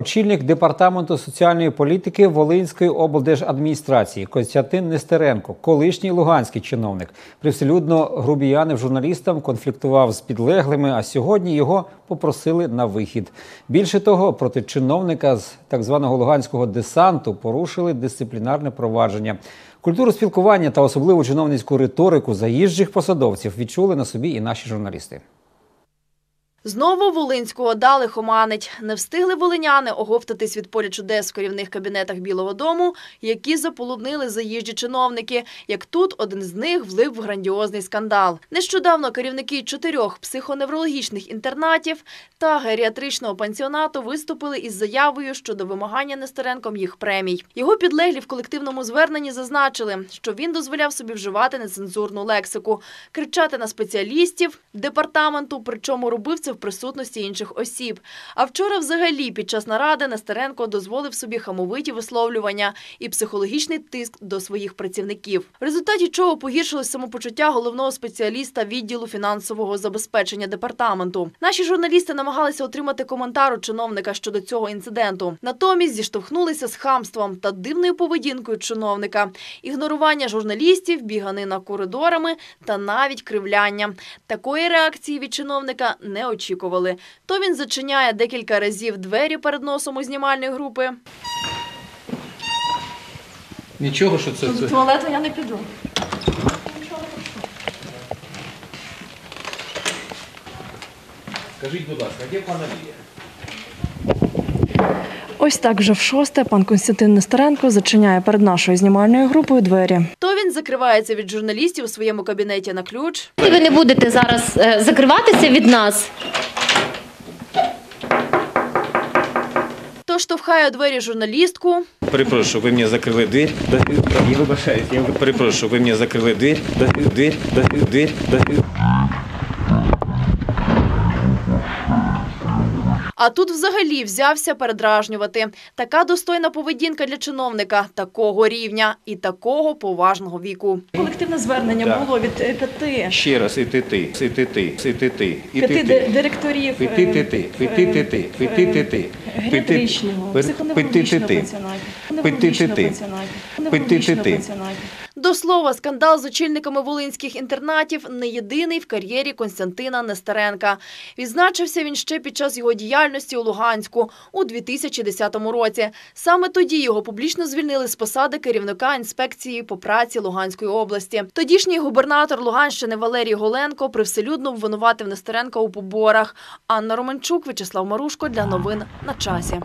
Очільник департаменту соціальної політики Волинської облдержадміністрації Костянтин Нестеренко, колишній луганський чиновник, привселюдно грубіянив журналістам, конфліктував з підлеглими. А сьогодні його попросили на вихід. Більше того, проти чиновника з так званого луганського десанту порушили дисциплінарне провадження. Культуру спілкування та особливу чиновницьку риторику заїжджих посадовців відчули на собі і наші журналісти. Знову Волинського дали хоманить. Не встигли волиняни оговтатись від поля чудес в керівних кабінетах Білого Дому, які заполонили заїжджі чиновники. Як тут один з них влив в грандіозний скандал. Нещодавно керівники чотирьох психоневрологічних інтернатів та геріатричного пансіонату виступили із заявою щодо вимагання Нестеренком їх премій. Його підлеглі в колективному зверненні зазначили, що він дозволяв собі вживати нецензурну лексику, кричати на спеціалістів департаменту, причому робив це в присутності інших осіб. А вчора, взагалі, під час наради Нестеренко дозволив собі хамовиті висловлювання і психологічний тиск до своїх працівників, в результаті чого погіршилось самопочуття головного спеціаліста відділу фінансового забезпечення департаменту. Наші журналісти намагалися отримати коментар у чиновника щодо цього інциденту. Натомість зіштовхнулися з хамством та дивною поведінкою чиновника, ігнорування журналістів, біганина коридорами та навіть кривляння. Такої реакції від чиновника не очікували. То він зачиняє декілька разів двері перед носом у знімальної групи. Нічого, що це. До туалету я не піду. Скажіть, будь ласка, де пана Лілія? Ось так вже в шосте пан Константин Нестеренко зачиняє перед нашою знімальною групою двері. То він закривається від журналістів у своєму кабінеті на ключ. Ви не будете зараз е, закриватися від нас. То штовхає у двері журналістку, Перепрошую, ви мені закрили двір. Да, Я вибачаюсь, я перепрошую, ви мені закрили двір. Да, двір, да, двір, а тут взагалі взявся передражнювати. Така достойна поведінка для чиновника такого рівня і такого поважного віку. Колективне звернення Так. було від е, п'яти Ще раз, і ти ти, і ти ти, і ти ти, і п'яти ти ди- ти. директорів І ти ти ти, і ти ти ти, і ти ти ти. геріатричного, Пи- психоневрологічного пи- ти- ти- ти. пансіонату, Пи- ти- ти- неврологічного ти. пансіонату, Пи- ти- ти- неврологічного ти. пансіонату. До слова, скандал з очільниками волинських інтернатів не єдиний в кар'єрі Константина Нестеренка. Відзначився він ще під час його діяльності у Луганську у 2010 році. Саме тоді його публічно звільнили з посади керівника інспекції по праці Луганської області. Тодішній губернатор Луганщини Валерій Голенко привселюдно обвинуватив Нестеренка у поборах. Анна Романчук, Вячеслав Марушко для новин на часі.